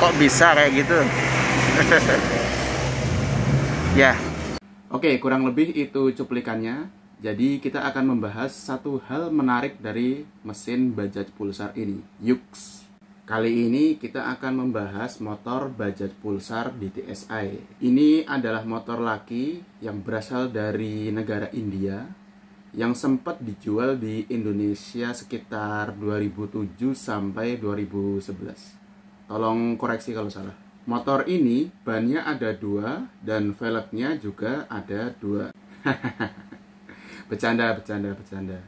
kok bisa kayak gitu ya oke kurang lebih itu cuplikannya jadi kita akan membahas satu hal menarik dari mesin Bajaj Pulsar ini Yux Kali ini kita akan membahas motor Bajaj Pulsar DTSI. Ini adalah motor laki yang berasal dari negara India yang sempat dijual di Indonesia sekitar 2007 sampai 2011. Tolong koreksi kalau salah. Motor ini bannya ada dua dan velgnya juga ada dua. bercanda, bercanda, bercanda.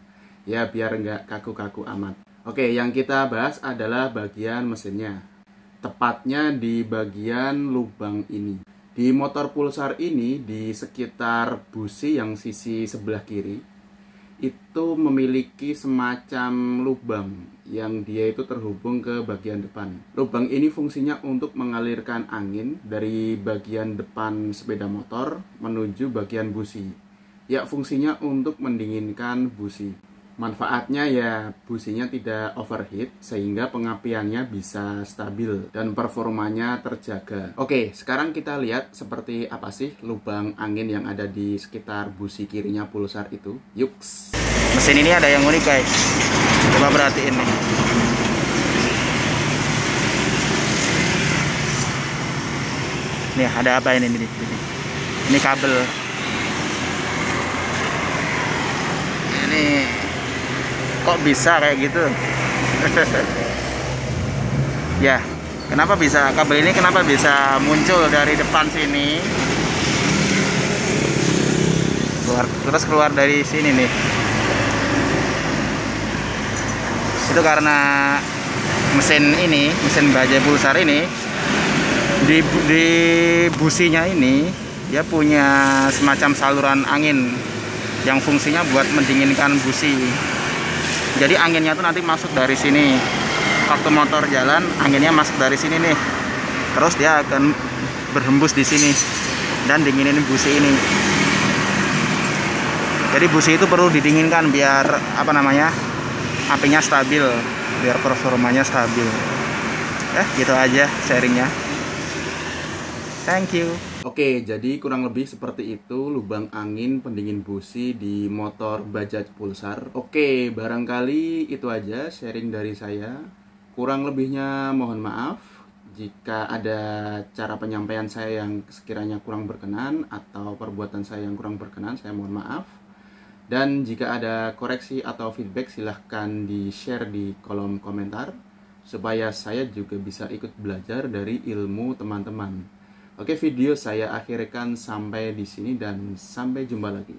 Ya biar nggak kaku-kaku amat. Oke, yang kita bahas adalah bagian mesinnya. Tepatnya di bagian lubang ini. Di motor pulsar ini, di sekitar busi yang sisi sebelah kiri, itu memiliki semacam lubang yang dia itu terhubung ke bagian depan. Lubang ini fungsinya untuk mengalirkan angin dari bagian depan sepeda motor menuju bagian busi. Ya, fungsinya untuk mendinginkan busi. Manfaatnya ya businya tidak overheat sehingga pengapiannya bisa stabil dan performanya terjaga. Oke, sekarang kita lihat seperti apa sih lubang angin yang ada di sekitar busi kirinya pulsar itu. Yuks. Mesin ini ada yang unik guys. Coba perhatiin nih. Nih ada apa ini ini? Ini kabel. Ini kok bisa kayak gitu? Ya kenapa bisa? Kabel ini kenapa bisa muncul dari depan sini? Keluar terus keluar dari sini nih. Itu karena mesin ini mesin baja pulsar ini di, di businya ini dia punya semacam saluran angin yang fungsinya buat mendinginkan busi jadi anginnya tuh nanti masuk dari sini. Waktu motor jalan anginnya masuk dari sini nih. Terus dia akan berhembus di sini dan dinginin busi ini. Jadi busi itu perlu didinginkan biar apa namanya apinya stabil biar performanya stabil. Eh gitu aja sharingnya. Thank you Oke, jadi kurang lebih seperti itu lubang angin pendingin busi di motor Bajaj Pulsar. Oke, barangkali itu aja sharing dari saya. Kurang lebihnya mohon maaf jika ada cara penyampaian saya yang sekiranya kurang berkenan atau perbuatan saya yang kurang berkenan, saya mohon maaf. Dan jika ada koreksi atau feedback silahkan di-share di kolom komentar supaya saya juga bisa ikut belajar dari ilmu teman-teman. Oke, video saya akhirkan sampai di sini dan sampai jumpa lagi.